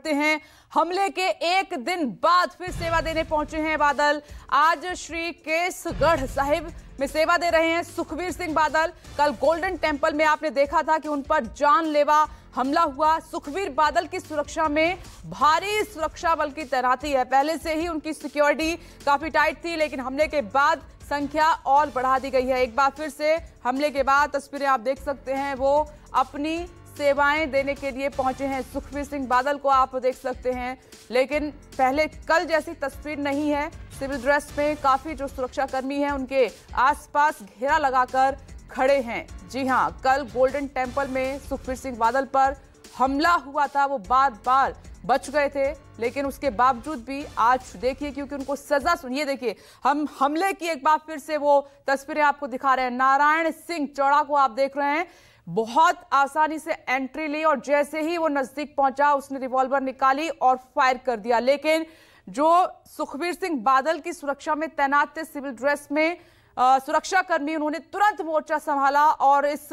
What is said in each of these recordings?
बढ़ते हैं। हमले के एक दिन बाद फिर सेवा देने पहुँचे हैं बादल। आज श्री केसगढ़ साहिब में सेवा दे रहे हैं सुखबीर सिंह बादल। कल गोल्डन टेंपल में आपने देखा था कि उन पर जानलेवा हमला हुआ। सुखबीर बादल की सुरक्षा में भारी सुरक्षा बल की तैनाती है। पहले से ही उनकी सिक्योरिटी काफ़ी टाइट थी, लेकिन हमले के बाद संख्या और बढ़ा दी गई है। एक बार फिर से हमले के बाद तस्वीरें आप देख सकते हैं। वो अपनी सेवाएँ देने के लिए पहुँचे हैं। सुखबीर सिंह बादल को आप देख सकते हैं। लेकिन पहले कल जैसी तस्वीर नहीं है। सिविल ड्रेस में काफ़ी जो सुरक्षा कर्मी हैं, उनके आसपास घेरा लगाकर खड़े हैं। जी हाँ, कल गोल्डन टेंपल में सुखबीर सिंह बादल पर हमला हुआ था। वो बार बार बच गए थे। लेकिन उसके बावजूद भी आज देखिए, क्योंकि उनको सजा सुनिए देखिए, हम हमले की एक बार फिर से वो तस्वीरें आपको दिखा रहे हैं। नारायण सिंह चौड़ा को आप देख रहे हैं। बहुत आसानी से एंट्री ली और जैसे ही वो नज़दीक पहुँचा उसने रिवॉल्वर निकाली और फायर कर दिया। लेकिन जो सुखबीर सिंह बादल की सुरक्षा में तैनात थे सिविल ड्रेस में आ, सुरक्षा कर्मी उन्होंने तुरंत मोर्चा संभाला और इस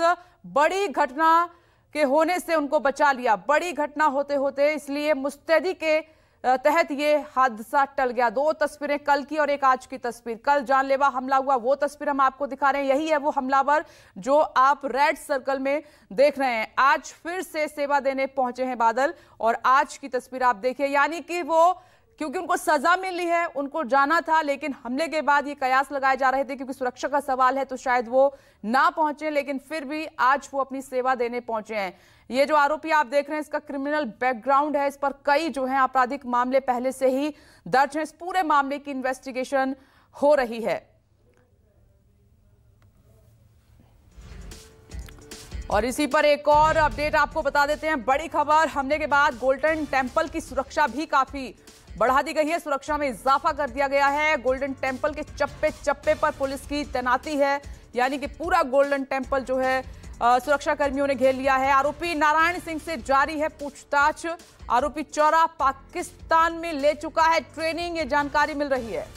बड़ी घटना के होने से उनको बचा लिया। बड़ी घटना होते होते इसलिए मुस्तैदी के तहत ये हादसा टल गया। दो तस्वीरें कल की और एक आज की तस्वीर। कल जानलेवा हमला हुआ, वो तस्वीर हम आपको दिखा रहे हैं। यही है वो हमलावर जो आप रेड सर्कल में देख रहे हैं। आज फिर से सेवा देने पहुँचे हैं बादल और आज की तस्वीर आप देखिए। यानी कि वो क्योंकि उनको सजा मिली है, उनको जाना था, लेकिन हमले के बाद ये कयास लगाए जा रहे थे क्योंकि सुरक्षा का सवाल है तो शायद वो ना पहुँचे, लेकिन फिर भी आज वो अपनी सेवा देने पहुँचे हैं। ये जो आरोपी आप देख रहे हैं, इसका क्रिमिनल बैकग्राउंड है, इस पर कई जो है आपराधिक मामले पहले से ही दर्ज हैं। इस पूरे मामले की इन्वेस्टिगेशन हो रही है। और इसी पर एक और अपडेट आपको बता देते हैं। बड़ी खबर, हमले के बाद गोल्डन टेंपल की सुरक्षा भी काफ़ी बढ़ा दी गई है, सुरक्षा में इजाफा कर दिया गया है। गोल्डन टेंपल के चप्पे चप्पे पर पुलिस की तैनाती है। यानी कि पूरा गोल्डन टेंपल जो है सुरक्षा कर्मियों ने घेर लिया है। आरोपी नारायण सिंह से जारी है पूछताछ। आरोपी चौरा पाकिस्तान में ले चुका है ट्रेनिंग। ये जानकारी मिल रही है।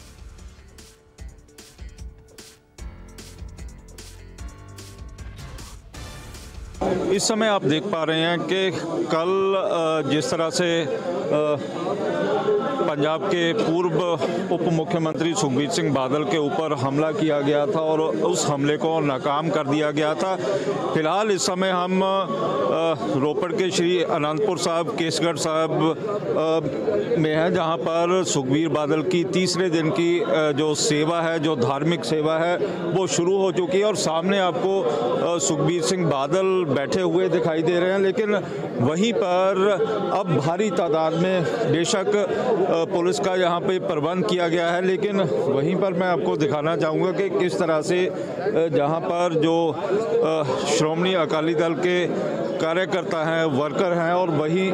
इस समय आप देख पा रहे हैं कि कल जिस तरह से पंजाब के पूर्व उप मुख्यमंत्री सुखबीर सिंह बादल के ऊपर हमला किया गया था और उस हमले को नाकाम कर दिया गया था। फ़िलहाल इस समय हम रोपड़ के श्री अनंतपुर साहब, केसगढ़ साहब में हैं, जहाँ पर सुखबीर बादल की तीसरे दिन की जो सेवा है, जो धार्मिक सेवा है, वो शुरू हो चुकी है और सामने आपको सुखबीर सिंह बादल बैठे हुए दिखाई दे रहे हैं। लेकिन वहीं पर अब भारी तादाद में बेशक पुलिस का यहाँ पे प्रबंध किया गया है, लेकिन वहीं पर मैं आपको दिखाना चाहूँगा कि किस तरह से जहाँ पर जो श्रोमणी अकाली दल के कार्यकर्ता हैं, वर्कर हैं, और वही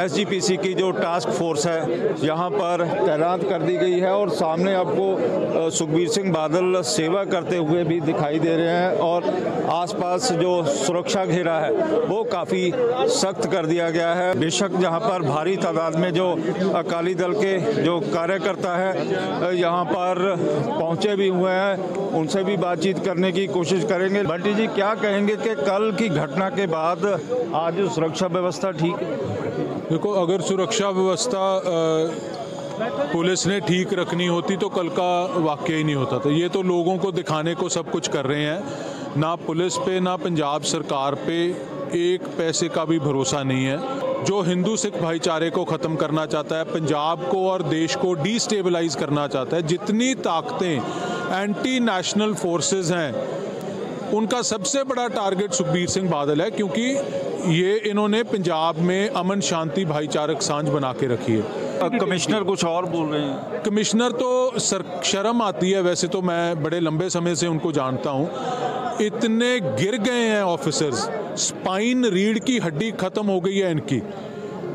एसजीपीसी की जो टास्क फोर्स है, यहाँ पर तैनात कर दी गई है, और सामने आपको सुखबीर सिंह बादल सेवा करते हुए भी दिखाई दे रहे हैं, और आसपास जो सुरक्षा घेरा है, वो काफ़ी सख्त कर दिया गया है। बेशक जहाँ पर भारी तादाद में जो अकाली दल के जो कार्यकर्ता है, यहाँ पर पहुँचे भी हुए हैं। उनसे भी बातचीत करने की कोशिश करेंगे। बंटी जी, क्या कहेंगे कि कल की घटना के बाद आज सुरक्षा व्यवस्था ठीक देखो, अगर सुरक्षा व्यवस्था पुलिस ने ठीक रखनी होती तो कल का वाक्य ही नहीं होता था। ये तो लोगों को दिखाने को सब कुछ कर रहे हैं। ना पुलिस पे, ना पंजाब सरकार पे एक पैसे का भी भरोसा नहीं है। जो हिंदू सिख भाईचारे को ख़त्म करना चाहता है पंजाब को और देश को डिस्टेबलाइज करना चाहता है जितनी ताकतें एंटी नेशनल फोर्सेस हैं उनका सबसे बड़ा टारगेट सुखबीर सिंह बादल है क्योंकि ये इन्होंने पंजाब में अमन शांति भाईचारक साँझ बना के रखी है। कमिश्नर कुछ और बोल रहे हैं। कमिश्नर तो सर शर्म आती है वैसे तो मैं बड़े लंबे समय से उनको जानता हूँ इतने गिर गए हैं ऑफिसर्स स्पाइन रीढ़ की हड्डी खत्म हो गई है इनकी।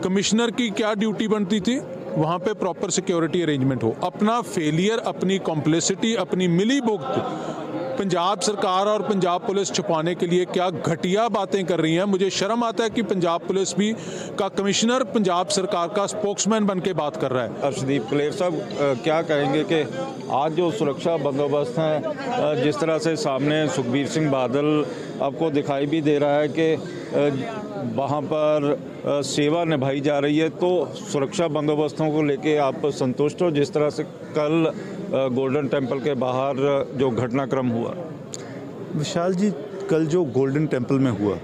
कमिश्नर की क्या ड्यूटी बनती थी? वहाँ पे प्रॉपर सिक्योरिटी अरेंजमेंट हो। अपना फेलियर अपनी कॉम्प्लेसिटी अपनी मिली भुगत पंजाब सरकार और पंजाब पुलिस छुपाने के लिए क्या घटिया बातें कर रही हैं? मुझे शर्म आता है कि पंजाब पुलिस भी का कमिश्नर पंजाब सरकार का स्पोक्समैन बन के बात कर रहा है। अर्शदीप कलेर साहब क्या कहेंगे कि आज जो सुरक्षा बंदोबस्त हैं जिस तरह से सामने सुखबीर सिंह बादल आपको दिखाई भी दे रहा है कि वहाँ पर सेवा निभाई जा रही है तो सुरक्षा बंदोबस्तों को लेके आप संतुष्ट हो? जिस तरह से कल गोल्डन टेंपल के बाहर, जो घटनाक्रम हुआ। विशाल जी, कल जो गोल्डन टेंपल में हुआ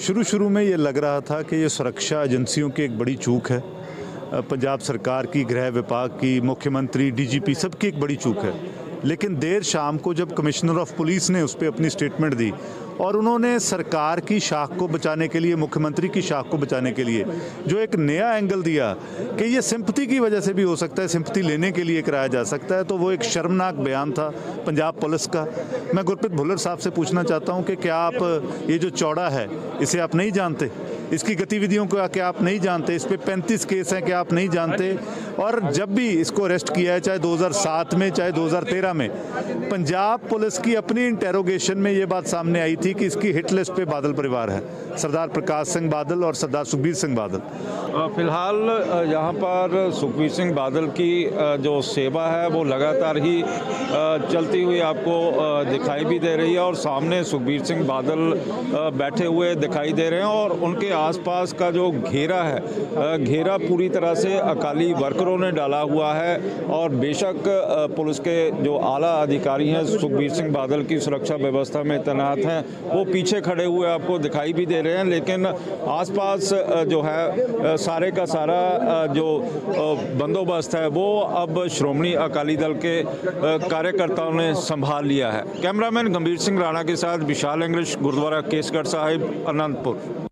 शुरू शुरू में ये लग रहा था कि ये सुरक्षा एजेंसियों की एक बड़ी चूक है। पंजाब सरकार की, गृह विभाग की, मुख्यमंत्री, डीजीपी, सबकी एक बड़ी चूक है। लेकिन देर शाम को जब कमिश्नर ऑफ़ पुलिस ने उस पर अपनी स्टेटमेंट दी और उन्होंने सरकार की शाख को बचाने के लिए, मुख्यमंत्री की शाख को बचाने के लिए जो एक नया एंगल दिया कि ये सिंपति की वजह से भी हो सकता है सिंपति लेने के लिए कराया जा सकता है तो वो एक शर्मनाक बयान था पंजाब पुलिस का। मैं गुरप्रीत भुल्लर साहब से पूछना चाहता हूँ कि क्या आप ये जो चौड़ा है, इसे आप नहीं जानते? इसकी गतिविधियों को क्या आप नहीं जानते? इस पर पैंतीस केस हैं, क्या आप नहीं जानते? और जब भी इसको अरेस्ट किया है, चाहे 2007 में, चाहे 2013 में, पंजाब पुलिस की अपनी इंटेरोगेशन में ये बात सामने आई थी कि इसकी हिट लिस्ट पे बादल परिवार है। सरदार प्रकाश सिंह बादल और सरदार सुखबीर सिंह बादल। फ़िलहाल यहाँ पर सुखबीर सिंह बादल की जो सेवा है, वो लगातार ही चलती हुई आपको दिखाई भी दे रही है और सामने सुखबीर सिंह बादल बैठे हुए दिखाई दे रहे हैं और उनके आसपास का जो घेरा है घेरा पूरी तरह से अकाली वर्करों ने डाला हुआ है और बेशक पुलिस के जो आला अधिकारी हैं सुखबीर सिंह बादल की सुरक्षा व्यवस्था में तैनात हैं वो पीछे खड़े हुए आपको दिखाई भी दे रहे हैं लेकिन आसपास जो है सारे का सारा जो बंदोबस्त है वो अब श्रोमणी अकाली दल के अ, कार्यकर्ताओं ने संभाल लिया है। कैमरामैन गंभीर सिंह राणा के साथ विशाल इंग्लिश गुरुद्वारा केसगढ़ साहिब, अनंतपुर।